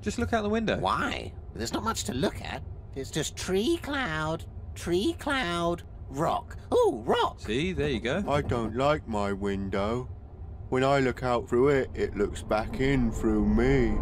Just look out the window. Why? There's not much to look at. It's just tree cloud, tree cloud, rock. Oh, rock. See, there you go. I don't like my window. When I look out through it, it looks back in through me.